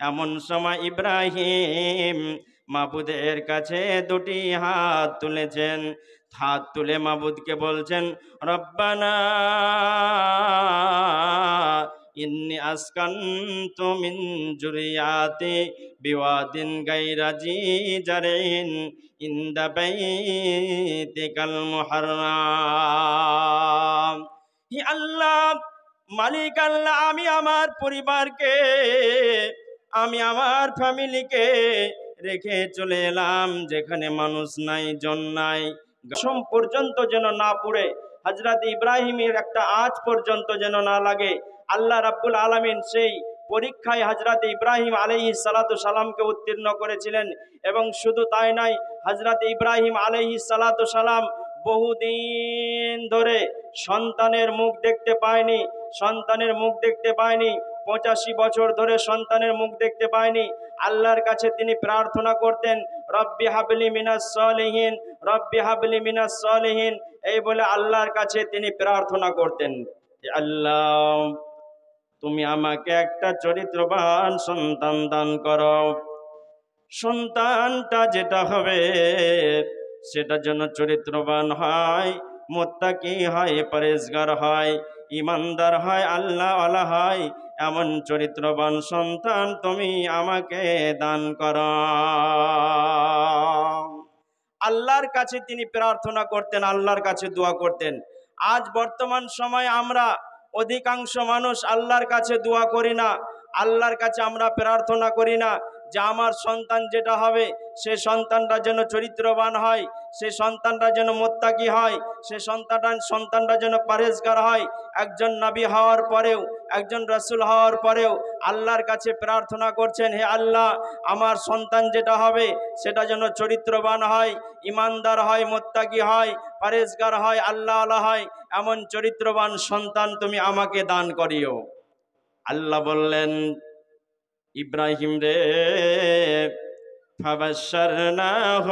এমন সময় ইব্রাহিম মাবুদের কাছে দুটি হাত তুলেছেন। হাত তুলে মাবুদকে বলছেন, রব্বানা, ইন্নি আসকান্তু মিন জুরিয়াতি বিওয়াদিন গায়রা জি জারিন ইনদা বাইতিকাল মুহাররাম। হি আল্লাহ, মালিক আল্লাহ, আমি আমার পরিবারকে আমি আমার ফ্যামিলিকে রেখে চলে এলাম, যেখানে মানুষ নাই, জন নাই। গসম পর্যন্ত যেন না পুড়ে হজরত ইব্রাহিমের একটা আজ পর্যন্ত যেন না লাগে। আল্লাহ রাব্বুল আলমিন সেই পরীক্ষায় হজরত ইব্রাহিম আলহি সালাতু সালামকে উত্তীর্ণ করেছিলেন এবং শুধু তাই নয় হজরত ইব্রাহিম আলহি সালাতু সালাম বহুদিন ধরে সন্তানের মুখ দেখতে পায়নি, সন্তানের মুখ দেখতে পায়নি পঁচাশি বছর ধরে সন্তানের মুখ দেখতে পায়নি। আল্লাহর কাছে তিনি প্রার্থনা করতেন, রব্বি হাবলি মিনাস সলিহীন, রব্বি হাবলি মিনাস সলিহীন। এই বলে আল্লাহর কাছে তিনি প্রার্থনা করতেন আল্লাহ, তুমি আমাকে একটা চরিত্রবান সন্তান দান করো। সন্তানটা যেটা হবে সেটা যেন চরিত্রবান হয়, মোত্তাকি হয়, পরেশগার হয়, ইমানদার হয় আল্লাহ আলা হয় এমন চরিত্রবান সন্তান তুমি আমাকে দান কর। আল্লাহর কাছে তিনি প্রার্থনা করতেন, আল্লাহর কাছে দোয়া করতেন। আজ বর্তমান সময় আমরা অধিকাংশ মানুষ আল্লাহর কাছে দোয়া করি না, আল্লাহর কাছে আমরা প্রার্থনা করি না। যে আমার সন্তান যেটা হবে, সে সন্তানটা যেন চরিত্রবান হয়, সে সন্তানটা যেন মোত্তাকি হয়, সে সন্তানটা সন্তানটা যেন পারেজগার হয়। একজন নাবি হওয়ার পরেও, একজন রসুল হওয়ার পরেও আল্লাহর কাছে প্রার্থনা করছেন, হে আল্লাহ, আমার সন্তান যেটা হবে, সেটা যেন চরিত্রবান হয়, ইমানদার হয়, মোত্তাকি হয় পারেজগার হয়, আল্লাহ আল্লাহ হয়, এমন চরিত্রবান সন্তান তুমি আমাকে দান করিও। আল্লাহ বললেন ইব্রাহিম রে ফাবাশারনাহ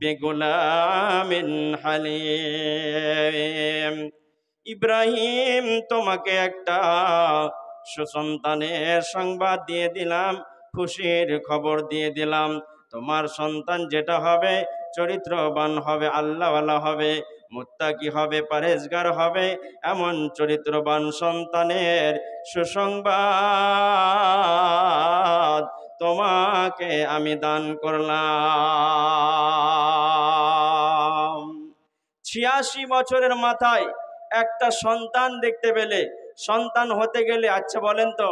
বেগুলামিন হালিম। ইব্রাহিম, তোমাকে একটা সুসন্তানের সংবাদ দিয়ে দিলাম, খুশির খবর দিয়ে দিলাম। তোমার সন্তান যেটা হবে, চরিত্রবান হবে, আল্লাহওয়ালা হবে। মুত্তাকি হবে, পারেজগার হবে এমন চরিত্রবান সন্তানের সুসংবাদ তোমাকে আমি দান করলাম। ছিয়াশি বছরের মাথায় একটা সন্তান দেখতে পেলে, সন্তান হতে গেলে আচ্ছা বলেন তো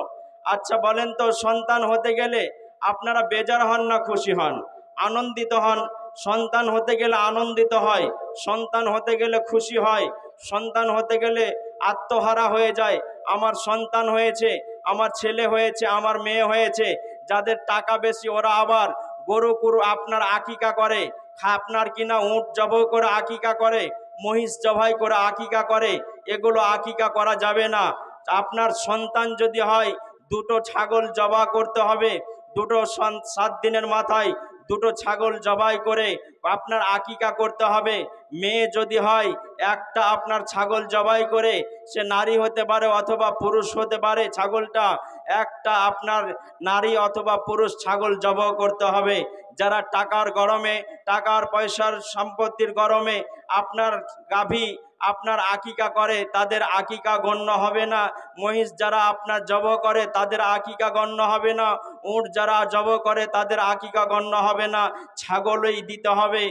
আচ্ছা বলেন তো, সন্তান হতে গেলে আপনারা বেজার হন না, খুশি হন, আনন্দিত হন সন্তান হতে গেলে আনন্দিত হয়, সন্তান হতে গেলে খুশি হয়, সন্তান হতে গেলে আত্মহারা হয়ে যায়। আমার সন্তান হয়েছে, আমার ছেলে হয়েছে, আমার মেয়ে হয়েছে, যাদের টাকা বেশি ওরা আবার গরু কুরু আপনার আকিকা করে আপনার কিনা উঁট জব করে আকিকা করে, মহিষ জবাই করে আকিকা করে, এগুলো আকিকা করা যাবে না। আপনার সন্তান যদি হয়, দুটো ছাগল জবা করতে হবে, দুটো সাত দিনের মাথায় দুটো ছাগল জবাই করে আপনার আকিকা করতে হবে। মেয়ে যদি হয়, একটা আপনার ছাগল জবাই করে, সে নারী হতে পারে অথবা পুরুষ হতে পারে, ছাগলটা একটা আপনার নারী অথবা পুরুষ ছাগল জব করতে হবে। যারা টাকার গরমে, টাকার পয়সার সম্পত্তির গরমে আপনার গাভী আপনার আকিকা করে, তাদের আকিকা গণ্য হবে না। মহিষ যারা আপনার জব করে, তাদের আকিকা গণ্য হবে না। উঁট যারা জব করে তাদের আকিকা গণ্য হবে না। ছাগলই দিতে হবে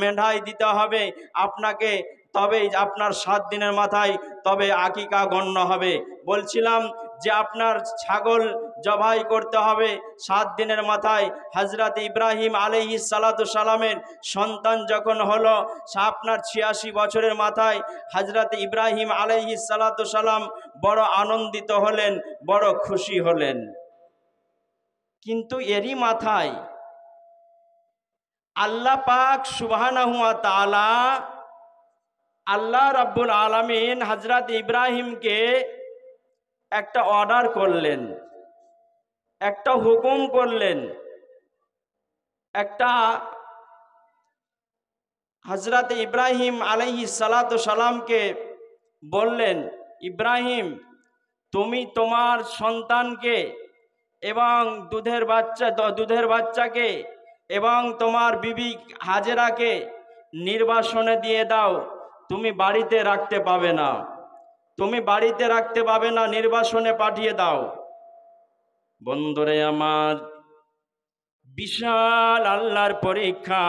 মেঢাই দিতে হবে। আপনাকে তবেই আপনার সাত দিনের মাথায় তবে আকিকা গণ্য হবে। বলছিলাম যে আপনার ছাগল জবাই করতে হবে সাত দিনের মাথায়। হজরত ইব্রাহিম আলহি সালাতু সালামের সন্তান যখন হলো আপনার ছিয়াশি বছরের মাথায় হজরত ইব্রাহিম আলহি সালাতু সালাম বড় আনন্দিত হলেন, বড় খুশি হলেন। কিন্তু এরই মাথায় আল্লাহ পাক সুবাহানাহুয়া তালা আল্লাহ রাব্বুল আলমিন হজরত ইব্রাহিমকে একটা অর্ডার করলেন, একটা হুকুম করলেন, একটা হজরত ইব্রাহিম আলহি সালাত সালামকে বললেন, ইব্রাহিম, তুমি তোমার সন্তানকে এবং দুধের বাচ্চা দুধের বাচ্চাকে এবং তোমার বিবি হাজেরাকে নির্বাসনে দিয়ে দাও। তুমি বাড়িতে রাখতে পাবে না। তুমি বাড়িতে রাখতে পাবে না, নির্বাসনে পাঠিয়ে দাও। বন্ধুরে আমার, বিশাল আল্লাহর পরীক্ষা।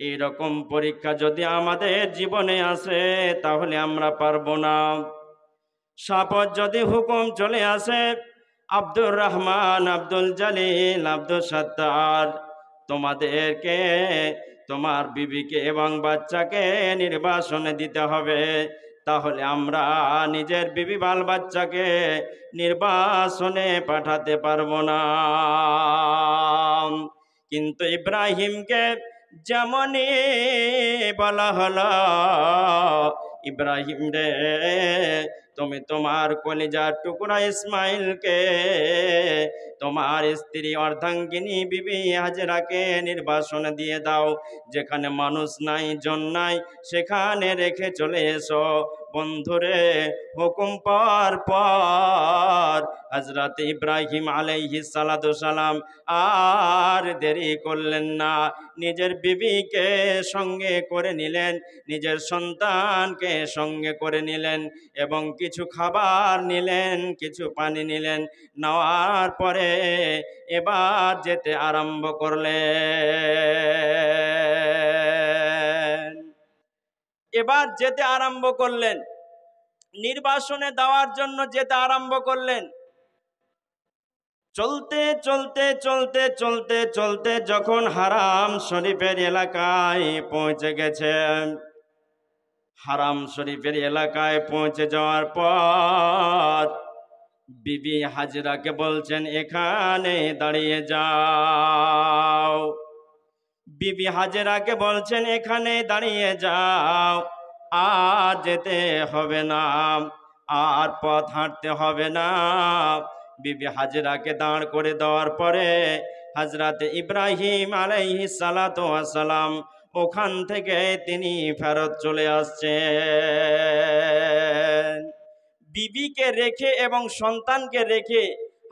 এইরকম পরীক্ষা যদি আমাদের জীবনে আসে, তাহলে আমরা পারব না। সাপত যদি হুকুম চলে আসে, আব্দুর রহমান, আব্দুল জালিল, আব্দুল সত্তার, তোমাদেরকে, তোমার বিবিকে এবং বাচ্চাকে নির্বাসনে দিতে হবে। তাহলে আমরা নিজের বিবি বাল বাচ্চাকে নির্বাসনে পাঠাতে পারব না। কিন্তু ইব্রাহিমকে যেমনই বলা হলো, ইব্রাহিম রে তুমি তোমার কলিজার টুকরা ইসমাইলকে, তোমার স্ত্রী অর্ধাঙ্গিনী বিবি হাজরাকে নির্বাসন দিয়ে দাও। যেখানে মানুষ নাই, জন নাই, সেখানে রেখে চলে এসো। বন্ধুরে, হুকুম পর পর হজরত ইব্রাহিম আলাইহি সালাম আর দেরি করলেন না। নিজের বিবিকে সঙ্গে করে নিলেন, নিজের সন্তানকে সঙ্গে করে নিলেন এবং কিছু খাবার নিলেন, কিছু পানি নিলেন, নেওয়ার পরে এবার যেতে আরম্ভ করলেন। এবার যেতে আরম্ভ করলেন। নির্বাসনে দেওয়ার জন্য যেতে আরম্ভ করলেন। চলতে চলতে চলতে চলতে চলতে যখন হারাম শরীফের এলাকায় পৌঁছে গেছেন হারাম শরীফের এলাকায় পৌঁছে যাওয়ার পর বিবি হাজরাকে বলছেন, এখানে দাঁড়িয়ে যাও। বিবি হাজরাকে বলছেন, এখানে দাঁড়িয়ে যাও। আর যেতে হবে না, আর পথ হাঁটতে হবে না। বিবি হাজরাকে দাঁড় করে দেওয়ার পরে হাজরাতে ইব্রাহিম আলাইহি সালাম ওখান থেকে তিনি ফেরত চলে আসছেন। বিবিকে রেখে এবং সন্তানকে রেখে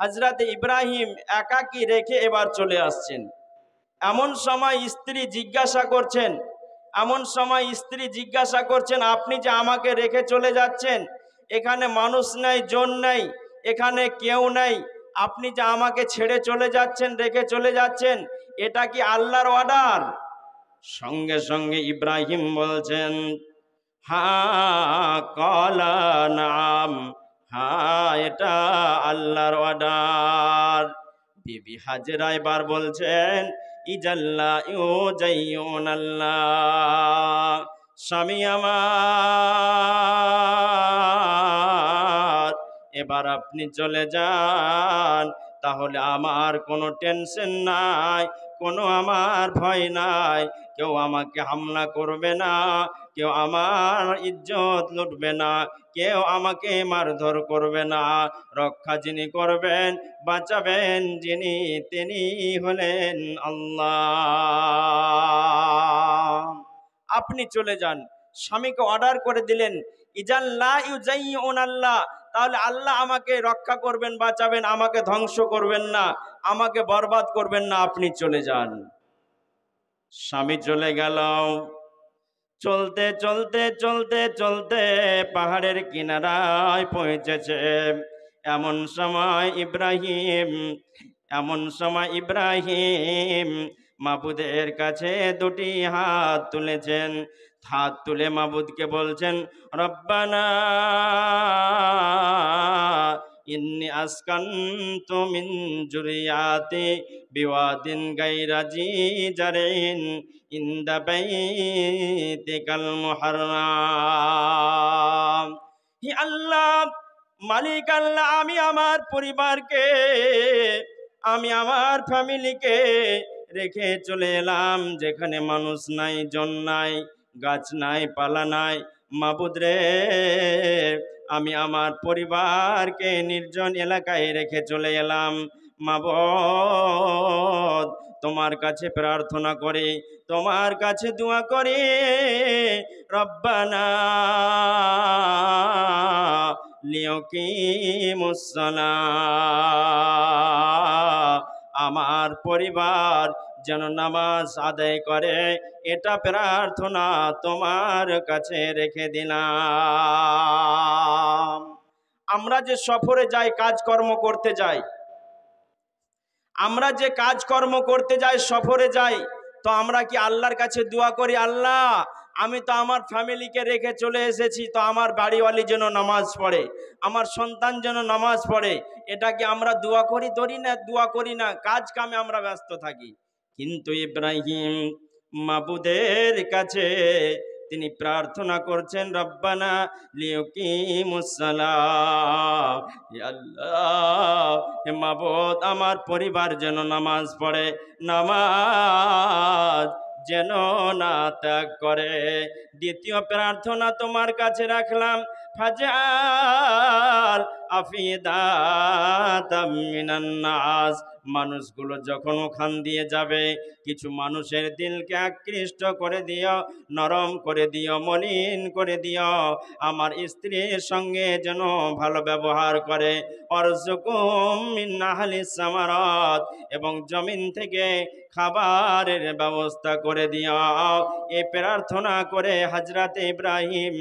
হাজরাতে ইব্রাহিম একাকি রেখে এবার চলে আসছেন। এমন সময় স্ত্রী জিজ্ঞাসা করছেন, এমন সময় স্ত্রী জিজ্ঞাসা করছেন, আপনি যে আমাকে রেখে চলে যাচ্ছেন, এখানে মানুষ নেই, জন নেই, এখানে কেউ নেই, আপনি যে আমাকে ছেড়ে চলে যাচ্ছেন, রেখে চলে যাচ্ছেন, এটা কি আল্লাহর অর্ডার সঙ্গে সঙ্গে ইব্রাহিম বলছেন হ্যাঁ কলা নাম হ্যাঁ এটা আল্লাহর অর্ডার বিবি হাজরা এবার বলছেন, ইজাল্লা ইউ যাইউন আল্লাহ স্বামী আমার, এবার আপনি চলে যান তাহলে আমার কোনো টেনশন নাই, কোনো আমার ভয় নাই। কেউ আমাকে হামলা করবে না, কেউ আমার ইজ্জত লুটবে না, কেউ আমাকে মারধর করবে না। রক্ষা যিনি করবেন, বাঁচাবেন যিনি, তিনি হলেন আল্লাহ। আপনি চলে যান, স্বামীকে অর্ডার করে দিলেন ইজাল্লা ইউজাই আল্লাহ তাহলে আল্লাহ আমাকে রক্ষা করবেন, বাঁচাবেন, আমাকে ধ্বংস করবেন না, আমাকে বরবাদ করবেন না, আপনি চলে যান। স্বামী চলে গেল। চলতে চলতে চলতে চলতে পাহাড়ের কিনারায় পৌঁছেছে। এমন সময় ইব্রাহিম, এমন সময় ইব্রাহিম মাবুদের কাছে দুটি হাত তুলেছেন। হাত তুলে মাবুদকে বলছেন, রব্বানা, ইন্নি আসকান্তু মিন জুরিয়াতি বিওয়াদিন গায়রা জি জারিন ইন্দা বাইতিকাল মুহাররাম। হি আল্লাহ, মালিক আল্লাহ, আমি আমার পরিবারকে, আমি আমার ফ্যামিলিকে রেখে চলে এলাম, যেখানে মানুষ নাই, জন নাই, গাছ নাই, পালা নাই। মাবুদ রে, আমি আমার পরিবারকে নির্জন এলাকায় রেখে চলে এলাম। মাবদ, তোমার কাছে প্রার্থনা করে, তোমার কাছে দোয়া করে, রব্বানা লিয়কিমুসসালা আমার পরিবার যেন নামাজ আদায় করে, এটা প্রার্থনা তোমার কাছে রেখে দিলাম। আমরা যে সফরে যাই, কাজকর্ম করতে যাই, আমরা যে কাজকর্ম করতে যাই, সফরে যাই, তো আমরা কি আল্লাহর কাছে দোয়া করি? আল্লাহ আমি তো আমার ফ্যামিলিকে রেখে চলে এসেছি, তো আমার বাড়িওয়ালি যেন নামাজ পড়ে, আমার সন্তান যেন নামাজ পড়ে, এটা কি আমরা দোয়া করি, ধরি না, দোয়া করি না, কাজ কামে আমরা ব্যস্ত থাকি। কিন্তু ইব্রাহিম মাবুদের কাছে তিনি প্রার্থনা করছেন, রব্বানা হে মাবুদ, আমার পরিবার যেন নামাজ পড়ে। নামাজ যেন না ত্যাগ করে। দ্বিতীয় প্রার্থনা তোমার কাছে রাখলাম। ফাজাল আফিদা মিনান নাস মানুষগুলো যখন ওখান দিয়ে যাবে, কিছু মানুষের দিলকে আকৃষ্ট করে দিও, নরম করে দিও, মলিন করে দিও। আমার স্ত্রীর সঙ্গে যেন ভালো ব্যবহার করে। অরজুকুম মিন নাহলিস এবং জমিন থেকে খাবারের ব্যবস্থা করে দিও। এই প্রার্থনা করে হজরত ইব্রাহিম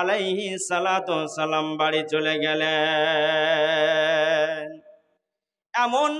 আলাইহি সালাত সালাম বাড়ি চলে গেলেন। এমন